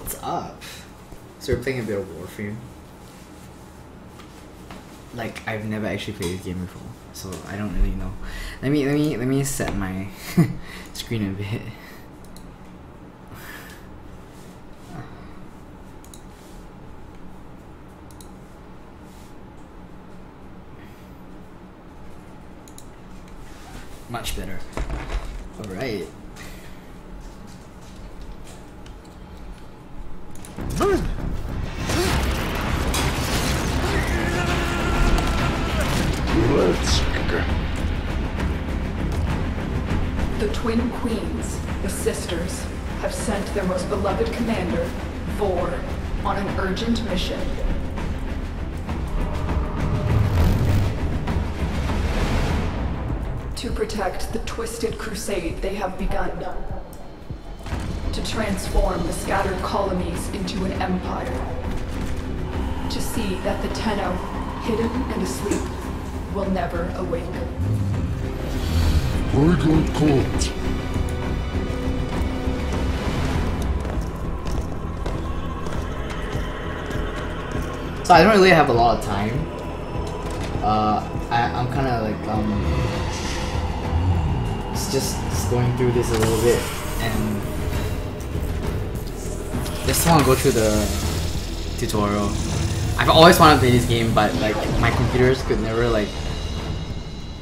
what's up? So we're playing a bit of Warframe. Like I've never actually played this game before, so I don't really know. Let me let me let me set my screen a bit. Much better. Alright. Twin Queens, the sisters, have sent their most beloved commander, Vor, on an urgent mission. To protect the twisted crusade they have begun. To transform the scattered colonies into an empire. To see that the Tenno, hidden and asleep, will never awake. Got So I don't really have a lot of time. Uh, I, I'm kind of like um, it's just, just going through this a little bit and just want to go through the tutorial. I've always wanted to play this game, but like my computers could never like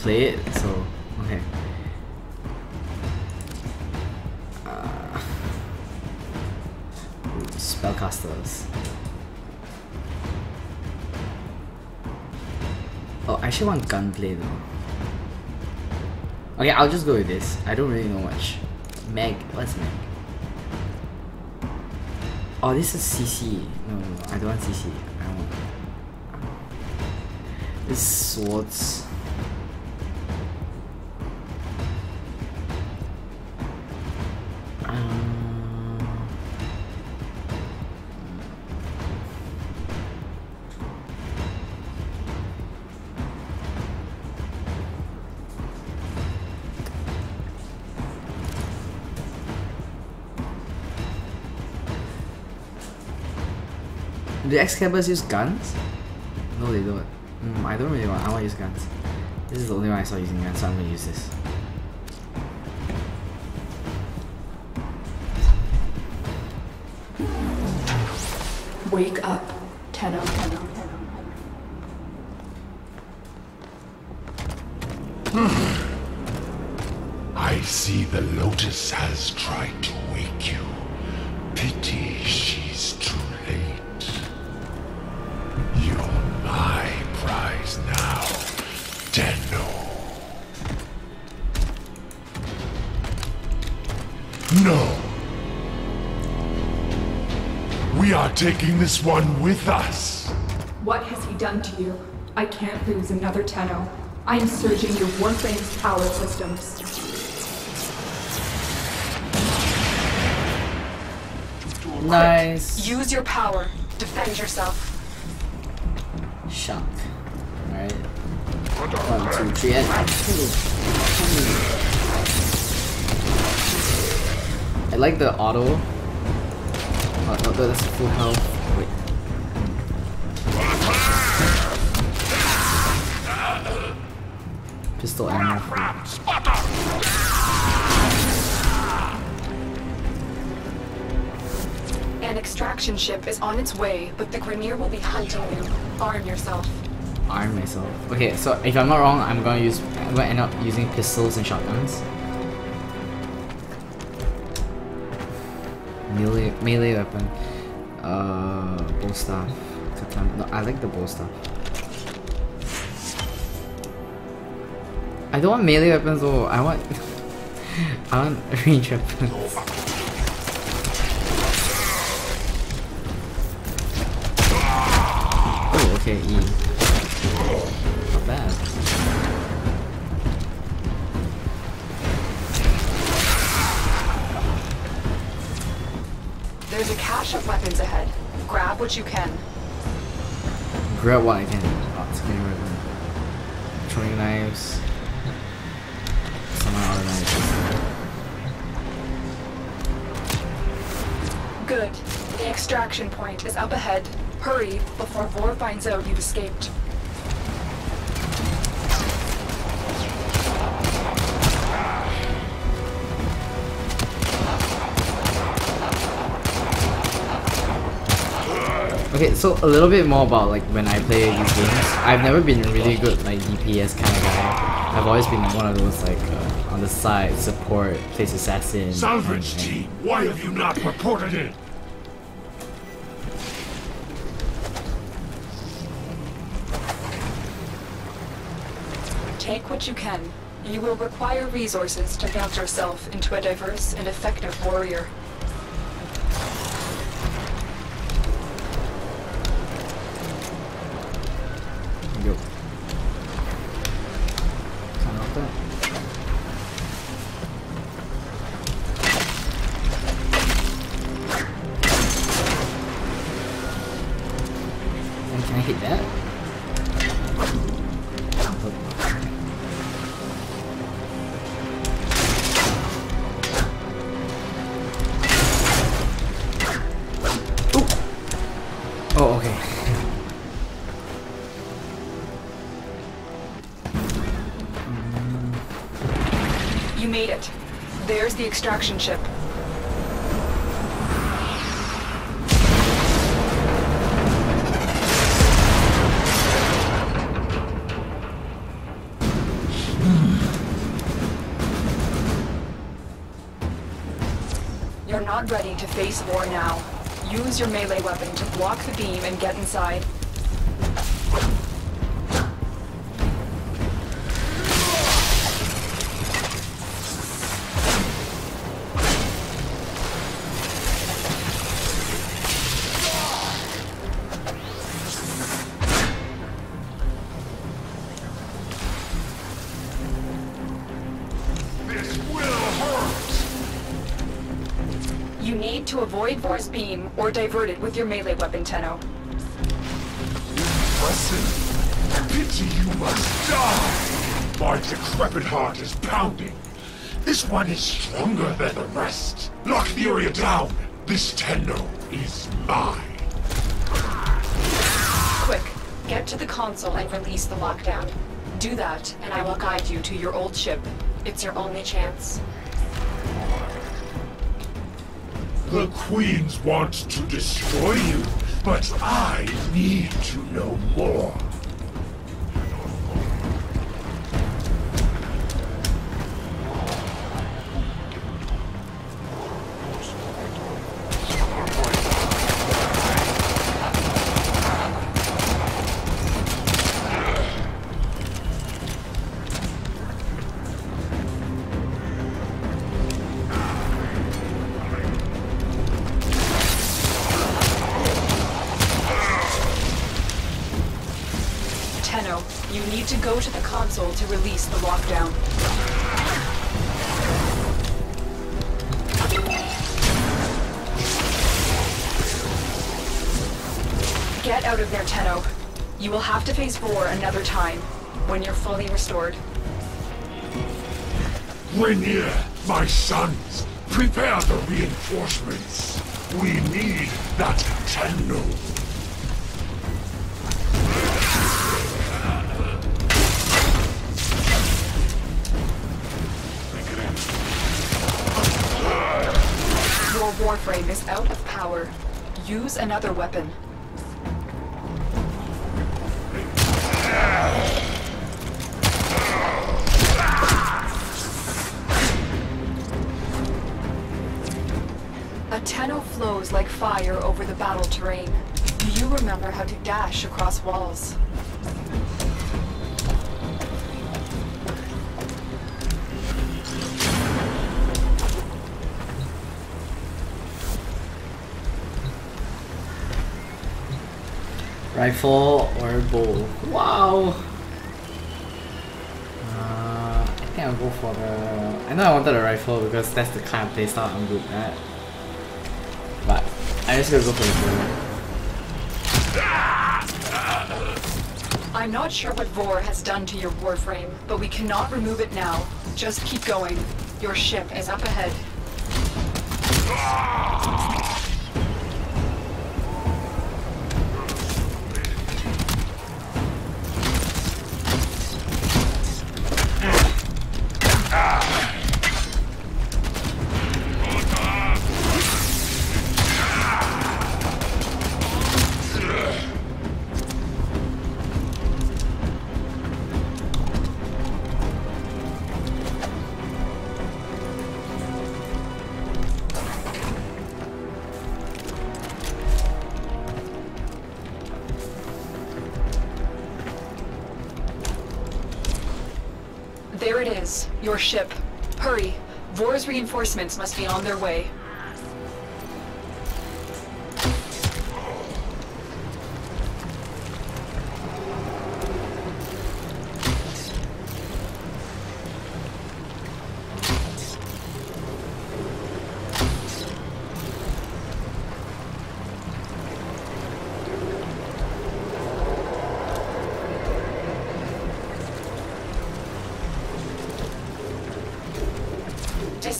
play it. So okay. Uh, spellcasters. I actually want gunplay though. Okay, I'll just go with this. I don't really know much. Mag, what's Mag? Oh, this is CC. No, no, no, I don't want CC. I want. This swords. Do the Excaliburs use guns? No, they don't. Mm, I don't really want. I want to use guns. This is the only one I saw using guns, so I'm gonna use this. Wake up, Tenno. I see the Lotus has tried to wake you. Taking this one with us. What has he done to you? I can't lose another Tenno. I am surging your Warframe's power systems. Nice. Use your power. Defend yourself. Shock. Alright. One, two, three, and I like the auto. Oh, no, that's full health. Wait. Pistol ammo. An extraction ship is on its way, but the Grineer will be hunting you. Arm yourself. Arm myself. Okay, so if I'm not wrong, I'm gonna use. I'm gonna end up using pistols and shotguns. Melee melee weapon. Uh, bow staff. No, I like the bow staff. I don't want melee weapons though. I want. I want range weapons. Oh, okay, E. weapons ahead. Grab what you can. Grab what I can. Oh, it's getting rid of Throwing knives. Some other knives. Good. The extraction point is up ahead. Hurry before Vor finds out you've escaped. Okay, so a little bit more about like when I play these games. I've never been really good like DPS kind of guy. I've always been one of those like uh, on the side support, plays assassin. Salvage and- and- team, why have you not reported it? Take what you can. You will require resources to build yourself into a diverse and effective warrior. There's the extraction ship. You're not ready to face Vor now. Use your melee weapon to block the beam and get inside. You need to avoid Vor's beam or divert it with your melee weapon, Tenno. Impressive. Pity you must die! My decrepit heart is pounding. This one is stronger than the rest. Lock the area down. This Tenno is mine. Quick, get to the console and release the lockdown. Do that, and I will guide you to your old ship. It's your only chance. The Queens want to destroy you, but I need to know more. Go to the console to release the lockdown. Get out of there, Tenno. You will have to face Vor another time, when you're fully restored. Rainier, my sons, prepare the reinforcements. We need that Tenno. Warframe is out of power. Use another weapon. A Tenno flows like fire over the battle terrain. Do you remember how to dash across walls? Rifle or bow? Wow. Uh, I think I'll go for the. I know I wanted a rifle because that's the kind of playstyle I'm good at. But I just gonna go for the bow. I'm not sure what Vor has done to your warframe, but we cannot remove it now. Just keep going. Your ship is up ahead. Your ship. Hurry. Vor's reinforcements must be on their way.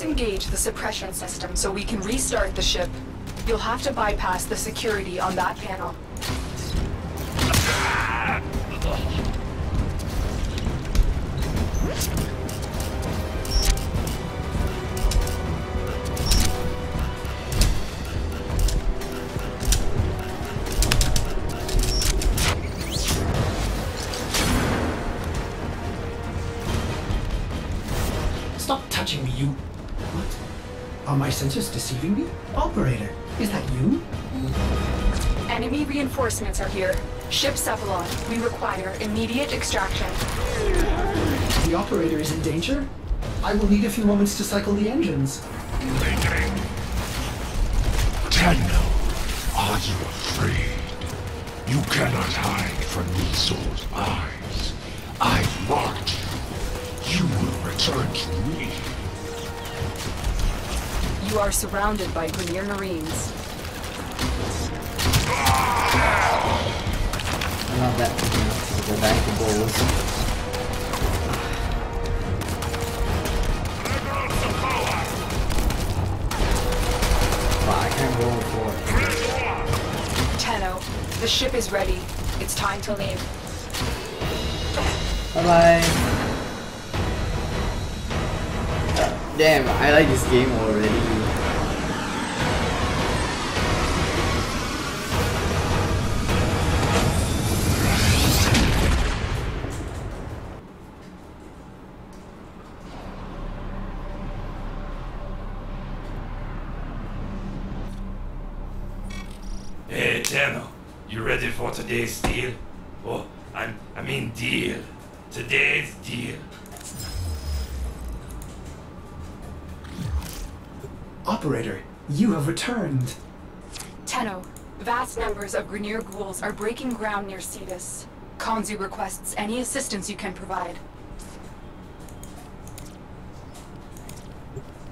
Disengage the suppression system so we can restart the ship. You'll have to bypass the security on that panel. Stop touching me, you. What? Are my sensors deceiving me? Operator, is that you? Enemy reinforcements are here. Ship Cephalon, we require immediate extraction. The operator is in danger? I will need a few moments to cycle the engines. Waiting. Tenno, are you afraid? You cannot hide from Nisol's eyes. I've marked you. You will return to me. You are surrounded by Grineer Marines. I'm not that. Go back to goals. I can't go for it. Tenno, the ship is ready. It's time to leave. Bye bye Damn, I like this game already. Hey, Tenno, you ready for today's deal? Oh, I'm, I mean deal. Today's deal. Operator, you have returned. Tenno, vast numbers of Grineer ghouls are breaking ground near Cetus. Konzu requests any assistance you can provide.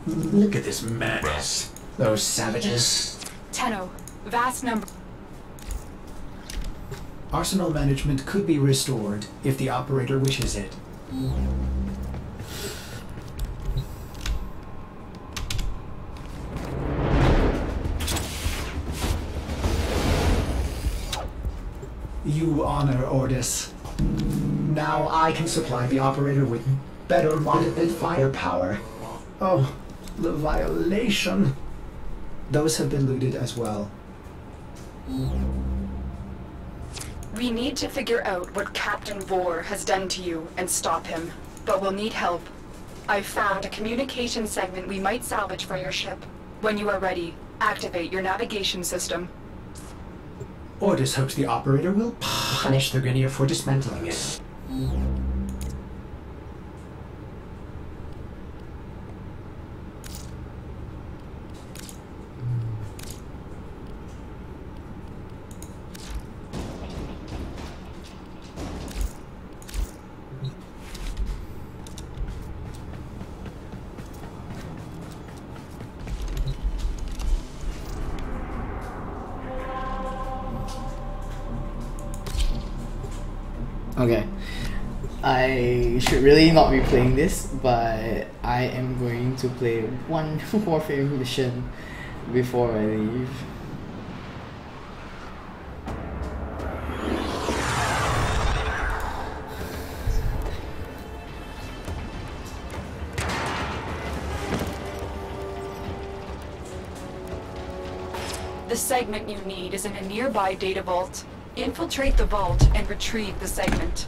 Look at this madness. Those savages. Tenno, vast number. Arsenal management could be restored if the operator wishes it. You honor Ordis. Now I can supply the operator with better monitored firepower. Oh, the violation. Those have been looted as well. We need to figure out what Captain Vor has done to you and stop him, but we'll need help. I've found a communication segment we might salvage for your ship. When you are ready, activate your navigation system. Ordis hopes the operator will punish the Grineer for dismantling it. I should really not be playing this, but I am going to play one warfare mission before I leave. The segment you need is in a nearby data vault. Infiltrate the vault and retrieve the segment.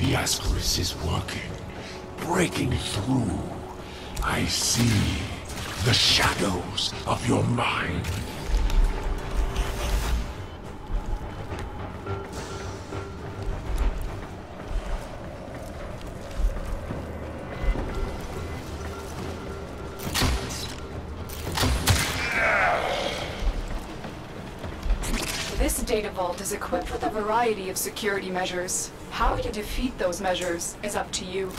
The Ascaris is working, breaking through. I see the shadows of your mind. This data vault is equipped with a variety of security measures. How you defeat those measures is up to you.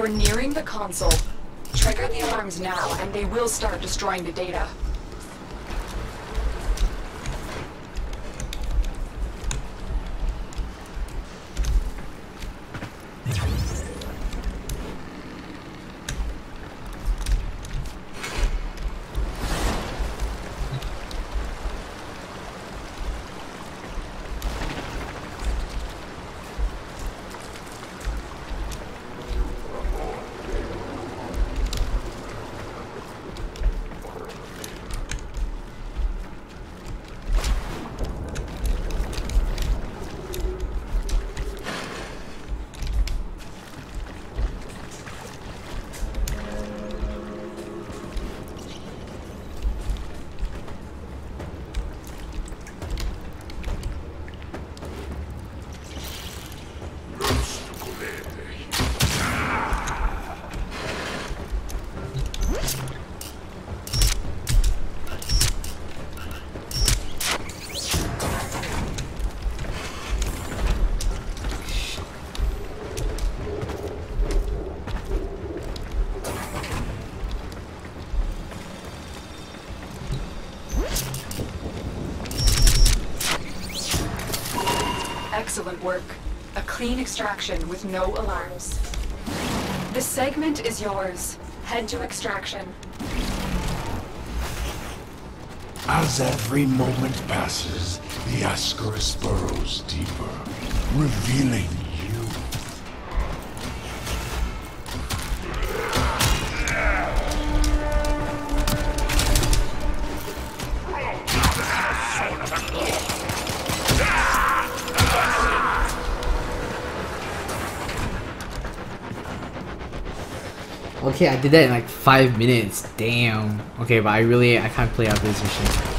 You're nearing the console. Trigger the alarms now, and they will start destroying the data. Excellent work. A clean extraction with no alarms. The segment is yours. Head to extraction. As every moment passes, the Ascaris burrows deeper, revealing Okay, I did that in like five minutes. Damn. Okay, but I really I can't play out this mission.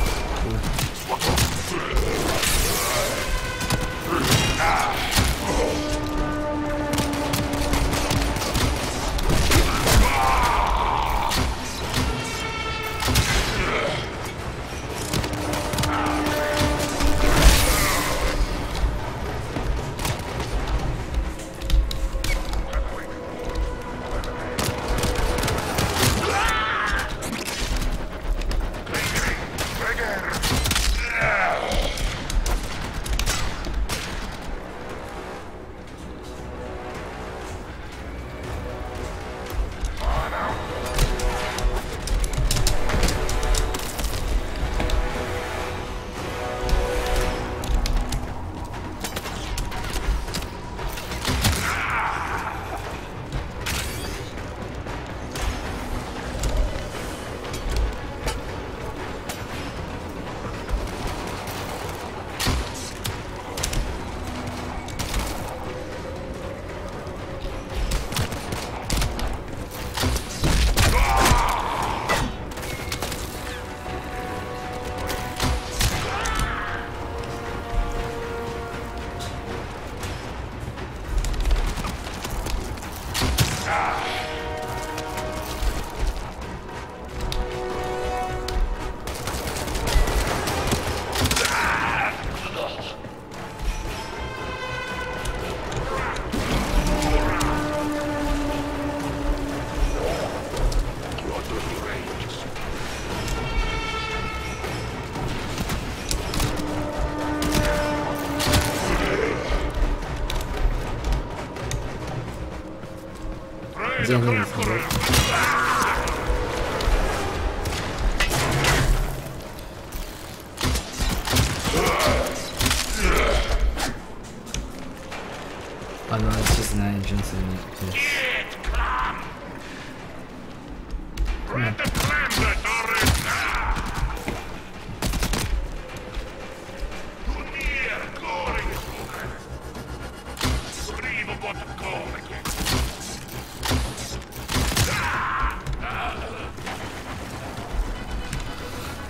See anything that's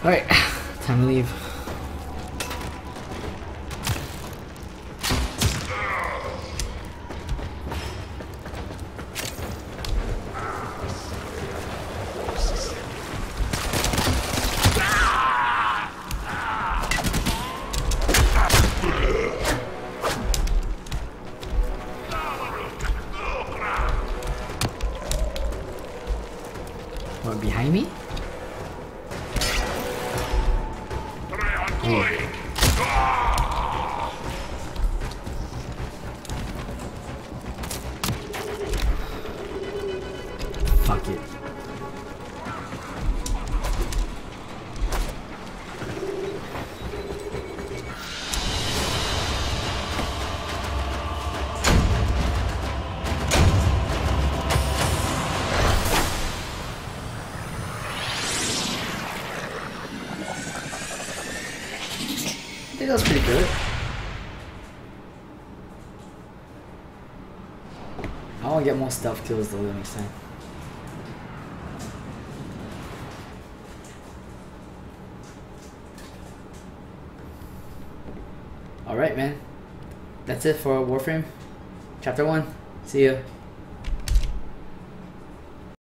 Alright, time to leave. That was pretty good. I want to get more stealth kills though the next time. Alright, man. That's it for Warframe. Chapter 1. See ya.